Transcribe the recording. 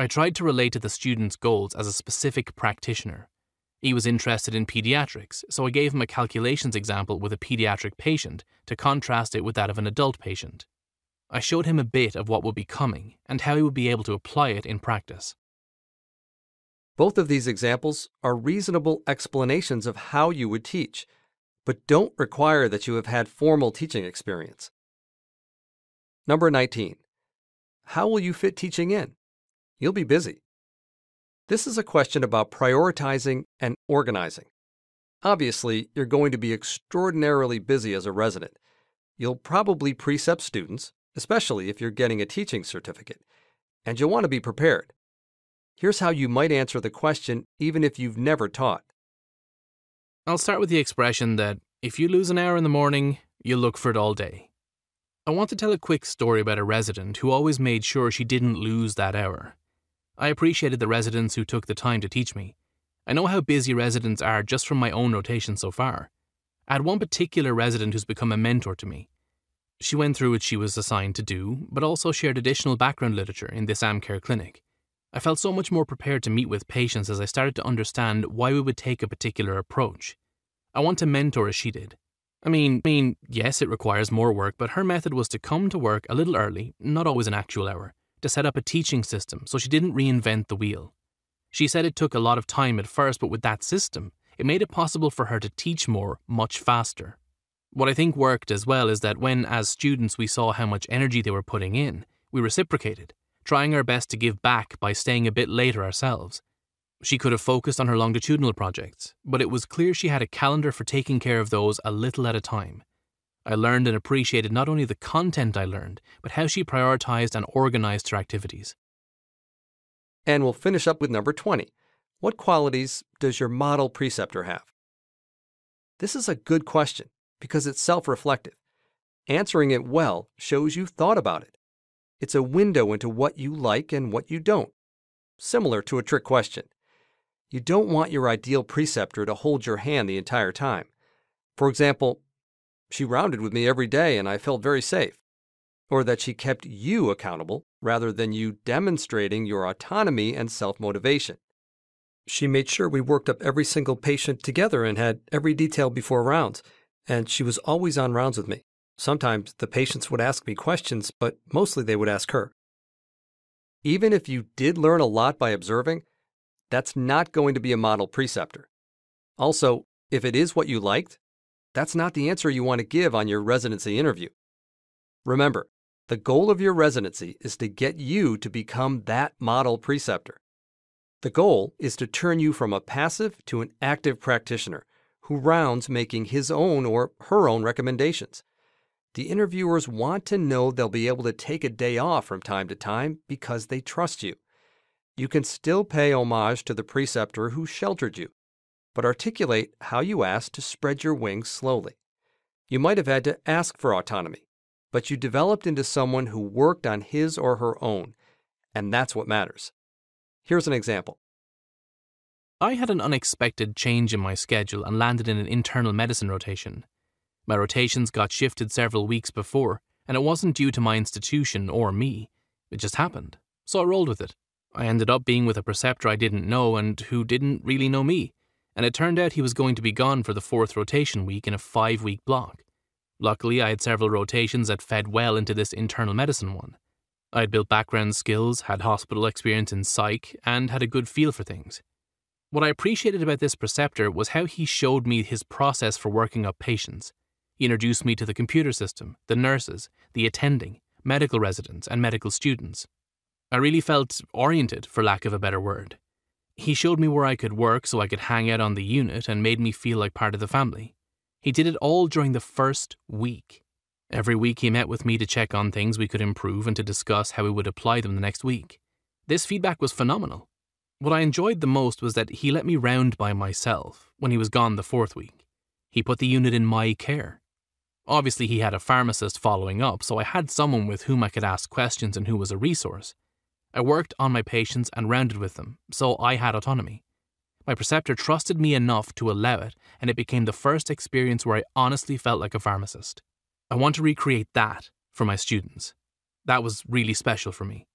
I tried to relate to the student's goals as a specific practitioner. He was interested in pediatrics, so I gave him a calculations example with a pediatric patient to contrast it with that of an adult patient. I showed him a bit of what would be coming and how he would be able to apply it in practice. Both of these examples are reasonable explanations of how you would teach, but don't require that you have had formal teaching experience. Number 19. How will you fit teaching in? You'll be busy. This is a question about prioritizing and organizing. Obviously, you're going to be extraordinarily busy as a resident. You'll probably precept students, especially if you're getting a teaching certificate, and you'll want to be prepared. Here's how you might answer the question even if you've never taught. I'll start with the expression that if you lose an hour in the morning, you'll look for it all day. I want to tell a quick story about a resident who always made sure she didn't lose that hour. I appreciated the residents who took the time to teach me. I know how busy residents are just from my own rotation so far. I had one particular resident who's become a mentor to me. She went through what she was assigned to do, but also shared additional background literature in this AmCare clinic. I felt so much more prepared to meet with patients as I started to understand why we would take a particular approach. I want to mentor as she did. I mean, I mean, yes, it requires more work, but her method was to come to work a little early, not always an actual hour, to set up a teaching system so she didn't reinvent the wheel. She said it took a lot of time at first, but with that system, it made it possible for her to teach more much faster. What I think worked as well is that when, as students, we saw how much energy they were putting in, we reciprocated trying our best to give back by staying a bit later ourselves. She could have focused on her longitudinal projects, but it was clear she had a calendar for taking care of those a little at a time. I learned and appreciated not only the content I learned, but how she prioritized and organized her activities. And we'll finish up with number 20. What qualities does your model preceptor have? This is a good question because it's self reflective. Answering it well shows you've thought about it. It's a window into what you like and what you don't, similar to a trick question. You don't want your ideal preceptor to hold your hand the entire time. For example, she rounded with me every day and I felt very safe. Or that she kept you accountable rather than you demonstrating your autonomy and self motivation. She made sure we worked up every single patient together and had every detail before rounds, and she was always on rounds with me. Sometimes the patients would ask me questions, but mostly they would ask her. Even if you did learn a lot by observing, that's not going to be a model preceptor. Also, if it is what you liked, that's not the answer you want to give on your residency interview. Remember, the goal of your residency is to get you to become that model preceptor. The goal is to turn you from a passive to an active practitioner who rounds making his own or her own recommendations. The interviewers want to know they'll be able to take a day off from time to time because they trust you. You can still pay homage to the preceptor who sheltered you, but articulate how you asked to spread your wings slowly. You might have had to ask for autonomy, but you developed into someone who worked on his or her own, and that's what matters. Here's an example. I had an unexpected change in my schedule and landed in an internal medicine rotation. My rotations got shifted several weeks before, and it wasn't due to my institution or me. It just happened. So I rolled with it. I ended up being with a preceptor I didn't know and who didn't really know me, and it turned out he was going to be gone for the fourth rotation week in a five week block. Luckily, I had several rotations that fed well into this internal medicine one. I had built background skills, had hospital experience in psych, and had a good feel for things. What I appreciated about this preceptor was how he showed me his process for working up patients. He introduced me to the computer system, the nurses, the attending, medical residents, and medical students. I really felt oriented, for lack of a better word. He showed me where I could work so I could hang out on the unit and made me feel like part of the family. He did it all during the first week. Every week he met with me to check on things we could improve and to discuss how we would apply them the next week. This feedback was phenomenal. What I enjoyed the most was that he let me round by myself when he was gone the fourth week. He put the unit in my care. Obviously, he had a pharmacist following up, so I had someone with whom I could ask questions and who was a resource. I worked on my patients and rounded with them, so I had autonomy. My preceptor trusted me enough to allow it, and it became the first experience where I honestly felt like a pharmacist. I want to recreate that for my students. That was really special for me.